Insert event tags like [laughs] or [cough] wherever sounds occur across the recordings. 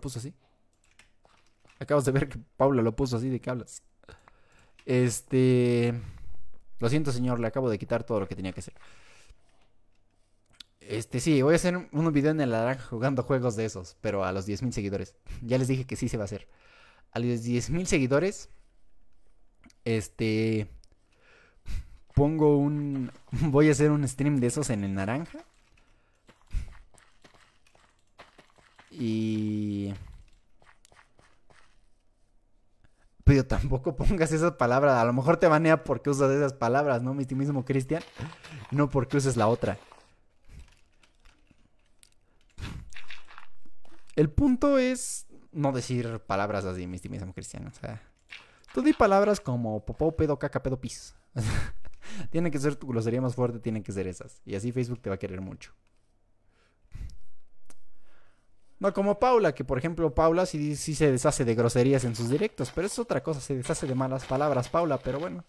puso así. Acabas de ver que Paula lo puso así, ¿de qué hablas? Este... Lo siento, señor, le acabo de quitar todo lo que tenía que hacer. Este, sí, voy a hacer un video en el naranja jugando juegos de esos, pero a los 10.000 seguidores. Ya les dije que sí se va a hacer. A los 10.000 seguidores, este, pongo un, voy a hacer un stream de esos en el naranja. Y... Pero tampoco pongas esas palabras. A lo mejor te banea porque usas esas palabras, ¿no? Mi mismo Cristian. No porque uses la otra. El punto es no decir palabras así, mi estimísimo cristiano. O sea, tú di palabras como popó, pedo, caca, pedo, pis. [laughs] tiene que ser tu grosería más fuerte, tienen que ser esas. Y así Facebook te va a querer mucho. No como Paula, que por ejemplo Paula sí, sí, se deshace de groserías en sus directos, pero es otra cosa, se deshace de malas palabras Paula, pero bueno.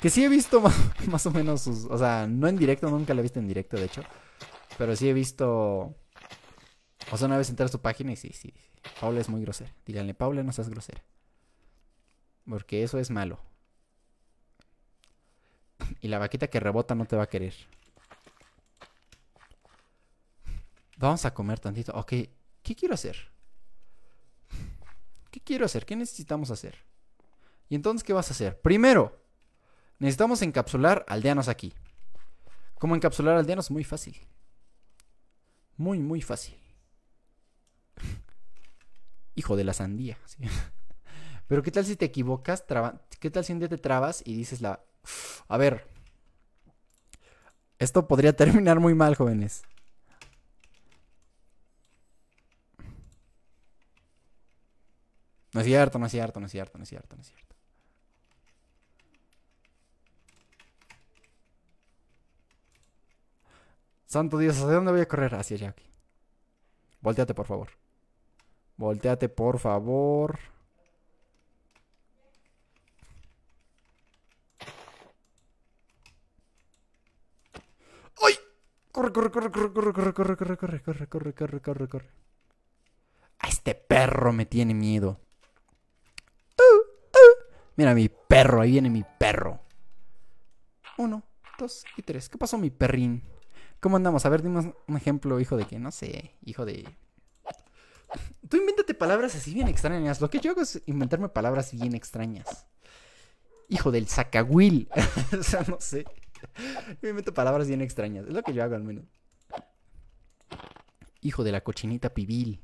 Que sí he visto [laughs] más, más o menos sus... O sea, no en directo, nunca la he visto en directo, de hecho. Pero sí he visto. O sea, una vez entré a su página y sí, sí. Paula es muy grosera. Díganle, Paula, no seas grosera. Porque eso es malo. Y la vaquita que rebota no te va a querer. Vamos a comer tantito. Ok, ¿qué quiero hacer? ¿Qué quiero hacer? ¿Qué necesitamos hacer? Y entonces, ¿qué vas a hacer? Primero, necesitamos encapsular aldeanos aquí. ¿Cómo encapsular aldeanos? Muy fácil. Muy, muy fácil. [laughs] Hijo de la sandía. [laughs] Pero ¿qué tal si te equivocas? ¿Qué tal si un día te trabas y dices la... A ver. Esto podría [laughs] terminar muy mal, jóvenes. No es cierto, no es cierto, no es cierto, no es cierto, no es cierto. Santo Dios, ¿hacia dónde voy a correr? Hacia allá. Volteate, por favor. Volteate, por favor. ¡Ay! Corre, corre, corre, corre, corre, corre, corre, corre, corre, corre, corre, corre, corre, corre. A este perro me tiene miedo. Mira mi perro, ahí viene mi perro. Uno, dos y tres. ¿Qué pasó, mi perrín? ¿Cómo andamos? A ver, dime un ejemplo, hijo de que, no sé, hijo de... Tú invéntate palabras así bien extrañas. Lo que yo hago es inventarme palabras bien extrañas. Hijo del sacahuil. [laughs] o sea, no sé. Yo invento palabras bien extrañas. Es lo que yo hago al menos. Hijo de la cochinita pibil.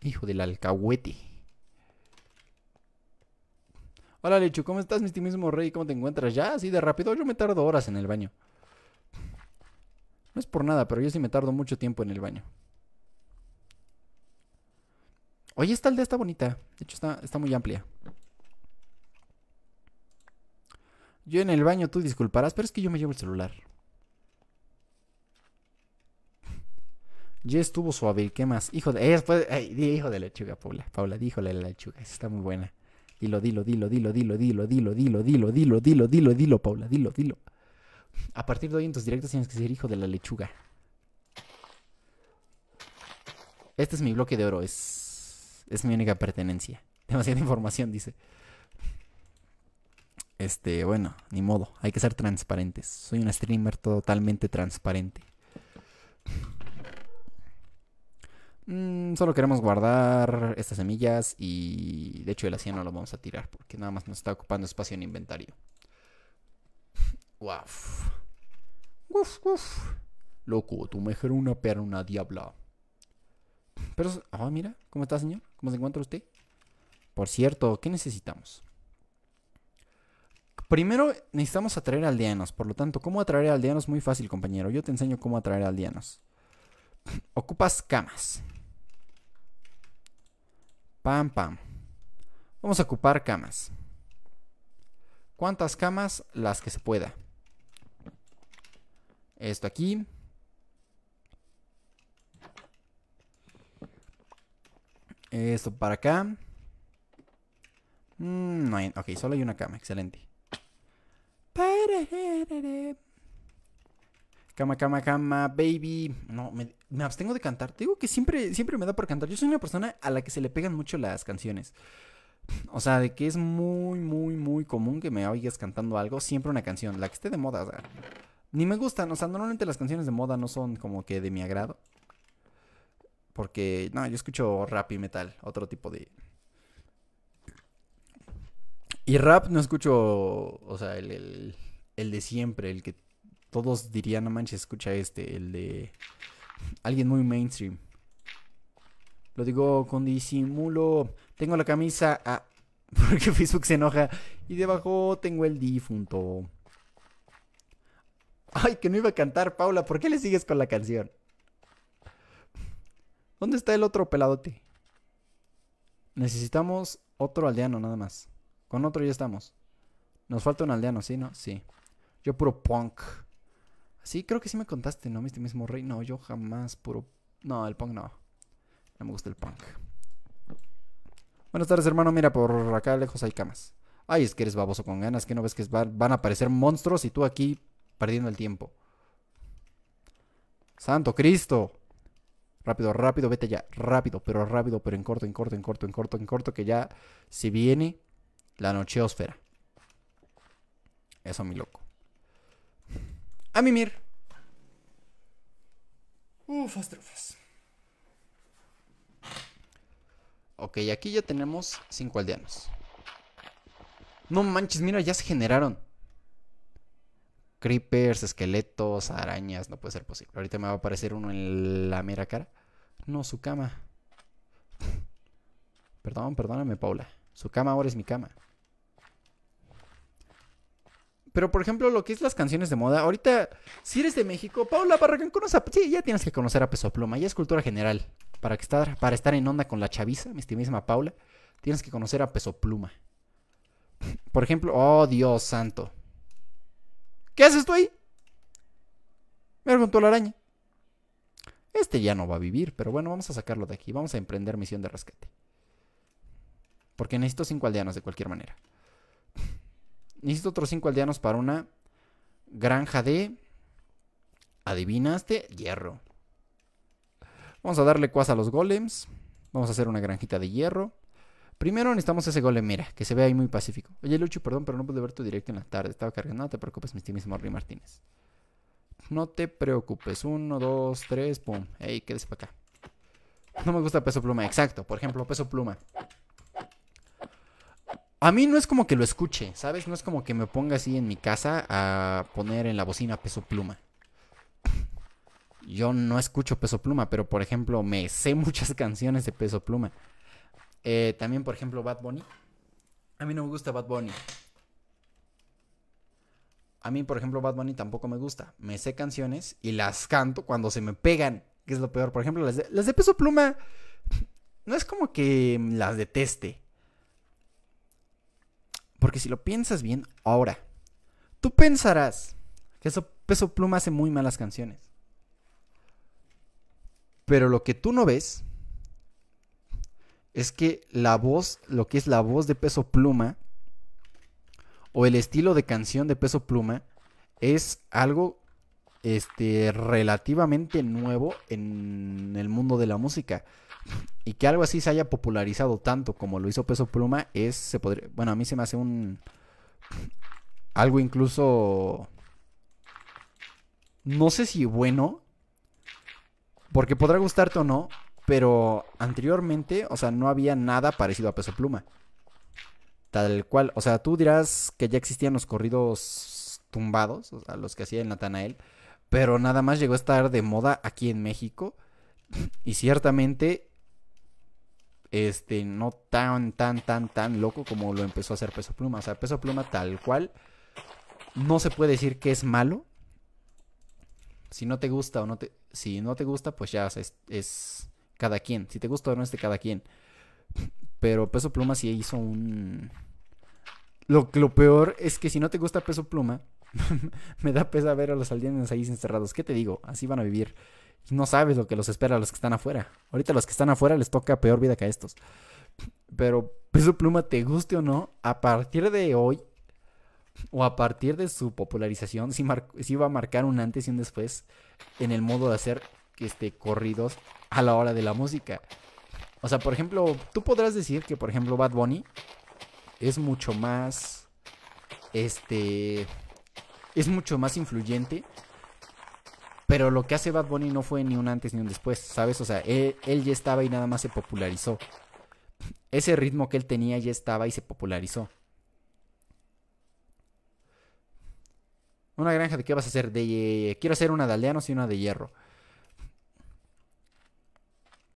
Hijo del alcahuete. Hola Lechu, ¿cómo estás, mi mismo rey? ¿Cómo te encuentras? Ya, así de rápido. Yo me tardo horas en el baño. No es por nada, pero yo sí me tardo mucho tiempo en el baño. Oye, esta aldea está bonita. De hecho, está, está muy amplia. Yo en el baño, tú disculparás, pero es que yo me llevo el celular. Ya estuvo suave. ¿Qué más? Hijo de... hijo de lechuga, Paula. Paula, díjole la lechuga. está muy buena. Dilo, dilo, dilo, dilo, dilo, dilo, dilo, dilo, dilo, dilo, dilo, dilo, dilo, Paula, dilo, dilo. A partir de hoy en tus directos tienes que ser hijo de la lechuga. Este es mi bloque de oro, es, es mi única pertenencia. Demasiada información, dice. Este, bueno, ni modo, hay que ser transparentes. Soy un streamer totalmente transparente. Mm, solo queremos guardar estas semillas y de hecho el así no lo vamos a tirar porque nada más nos está ocupando espacio en inventario. Uf. Uf, uf. Loco, tu mujer una perra, una diabla. Pero, ah, mira, ¿cómo está, señor? ¿Cómo se encuentra usted? Por cierto, ¿qué necesitamos? Primero necesitamos atraer aldeanos, por lo tanto, ¿cómo atraer aldeanos? Muy fácil, compañero. Yo te enseño cómo atraer aldeanos. Ocupas camas. Pam, pam. Vamos a ocupar camas. ¿Cuántas camas? Las que se pueda. Esto aquí. Esto para acá. Mm, no hay, ok, solo hay una cama. Excelente. Cama, cama, cama, baby. No, me, me abstengo de cantar. Te digo que siempre, siempre me da por cantar. Yo soy una persona a la que se le pegan mucho las canciones. O sea, de que es muy, muy, muy común que me oigas cantando algo, siempre una canción, la que esté de moda, ni me gustan, o sea, normalmente las canciones de moda no son como que de mi agrado. Porque, no, yo escucho rap y metal, otro tipo de... Y rap no escucho, o sea, el, el, de siempre, el que todos dirían, no manches, escucha este, el de alguien muy mainstream. Lo digo con disimulo. Tengo la camisa. Ah, [laughs] porque Facebook se enoja. Y debajo tengo el difunto. Ay, que no iba a cantar, Paula. ¿Por qué le sigues con la canción? ¿Dónde está el otro peladote? Necesitamos otro aldeano nada más. Con otro ya estamos. Nos falta un aldeano, ¿sí? ¿No? Sí. Yo puro punk. Sí, creo que sí me contaste, ¿no? Este mismo rey. No, yo jamás puro... No, el punk no. No me gusta el punk. Buenas tardes, hermano. Mira, por acá lejos hay camas. Ay, es que eres baboso con ganas. Que no ves que van a aparecer monstruos y tú aquí perdiendo el tiempo. Santo Cristo. Rápido, rápido, vete ya. Rápido, pero rápido, pero en corto, en corto, en corto, en corto, en corto, que ya si viene la nocheosfera. Eso, mi loco. A mimir. Ufas, trufas. Ok, aquí ya tenemos 5 aldeanos. No manches, mira, ya se generaron. Creepers, esqueletos, arañas, no puede ser posible. Ahorita me va a aparecer uno en la mera cara. No, su cama. [laughs] Perdón, perdóname, Paula. Su cama ahora es mi cama. Pero, por ejemplo, lo que es las canciones de moda. Ahorita, si eres de México, Paula Barragán, conoce Sí, ya tienes que conocer a Peso Pluma. Ya es cultura general. Para, que estar, para estar en onda con la chaviza, mi estimísima Paula, tienes que conocer a Peso Pluma. Por ejemplo, oh Dios santo. ¿Qué haces tú ahí? Me preguntó la araña. Este ya no va a vivir, pero bueno, vamos a sacarlo de aquí. Vamos a emprender misión de rescate. Porque necesito cinco aldeanos de cualquier manera. Necesito otros cinco aldeanos para una granja de... ¿Adivinaste? Hierro. Vamos a darle cuas a los golems. Vamos a hacer una granjita de hierro. Primero necesitamos ese golem, mira, que se ve ahí muy pacífico. Oye, Lucho, perdón, pero no pude ver tu directo en la tarde. Estaba cargando. No te preocupes, mi estimísimo Rey Martínez. No te preocupes. Uno, dos, tres, pum. Ey, quédese para acá. No me gusta peso pluma. Exacto. Por ejemplo, peso pluma. A mí no es como que lo escuche, ¿sabes? No es como que me ponga así en mi casa a poner en la bocina peso pluma yo no escucho Peso Pluma, pero por ejemplo me sé [laughs] muchas canciones de Peso Pluma. Eh, también, por ejemplo, Bad Bunny. A mí no me gusta Bad Bunny. A mí, por ejemplo, Bad Bunny tampoco me gusta. Me sé canciones y las canto cuando se me pegan, que es lo peor. Por ejemplo, las de, las de Peso Pluma, [laughs] no es como que las deteste. Porque si lo piensas bien, ahora, tú pensarás que eso Peso Pluma hace muy malas canciones. Pero lo que tú no ves es que la voz, lo que es la voz de peso pluma, o el estilo de canción de peso pluma, es algo este, relativamente nuevo en el mundo de la música. Y que algo así se haya popularizado tanto como lo hizo Peso Pluma es, se podría, bueno, a mí se me hace un, algo incluso, no sé si bueno, porque podrá gustarte o no, pero anteriormente, o sea, no había nada parecido a Peso Pluma. Tal cual, o sea, tú dirás que ya existían los corridos tumbados, o sea, los que hacía en Natanael, pero nada más llegó a estar de moda aquí en México. [laughs] Y ciertamente, este, no tan, tan, tan, tan loco como lo empezó a hacer Peso Pluma. O sea, Peso Pluma tal cual, no se puede decir que es malo. Si no te gusta o no te, si no te gusta, pues ya es, cada quien. Si te gusta o no es de cada quien. [laughs] Pero Peso Pluma sí hizo un... Lo, lo peor es que si no te gusta Peso Pluma, [laughs] me da pesa ver a los aldeanos ahí encerrados. ¿Qué te digo? Así van a vivir. No sabes lo que los espera a los que están afuera. Ahorita a los que están afuera les toca peor vida que a estos. Pero Peso Pluma, te guste o no, a partir de hoy o a partir de su popularización, sí, sí va a marcar un antes y un después en el modo de hacer este, corridos a la hora de la música. O sea, por ejemplo, tú podrás decir que, por ejemplo, Bad Bunny es mucho más. Este. Es mucho más influyente. Pero lo que hace Bad Bunny no fue ni un antes ni un después, ¿sabes? O sea, él, ya estaba y nada más se popularizó. Ese ritmo que él tenía ya estaba y se popularizó. Una granja de qué vas a hacer? De quiero hacer una de aldeanos y una de hierro.